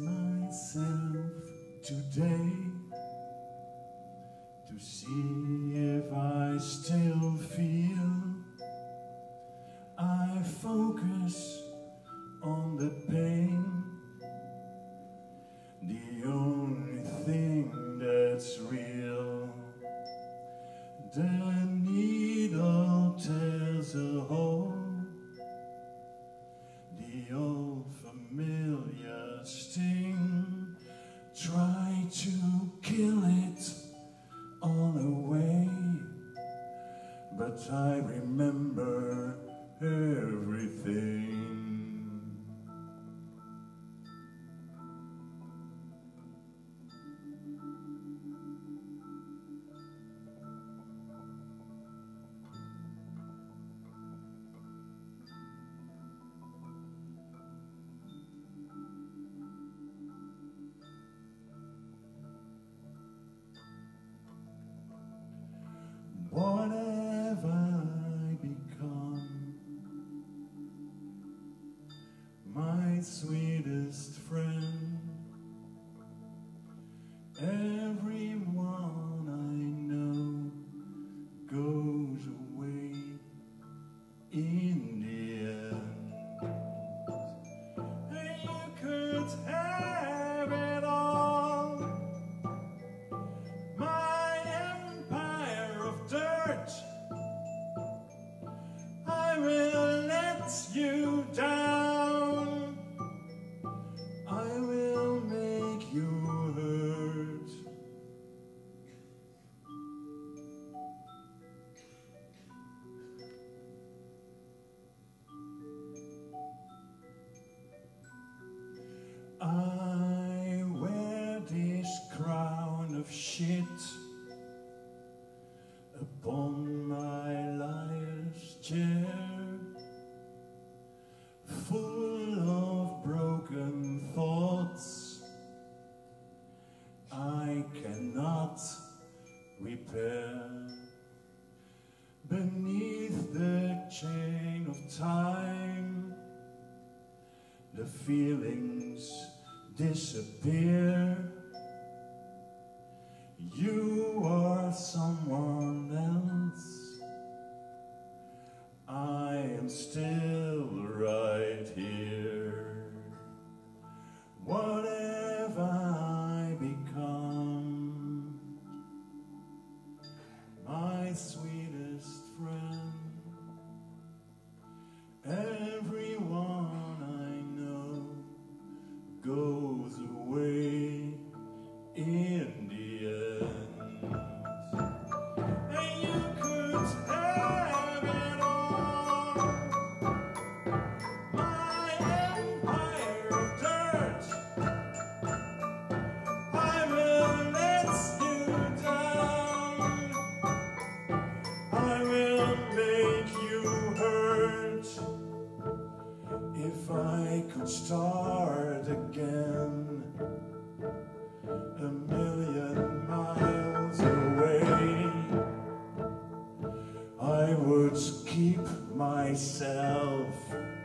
myself today to see sting. Try to kill it all away. But I remember everything. sweetest friend. And upon my life's chair, full of broken thoughts. I cannot repair beneath the chain of time. The feelings disappear. You are someone myself.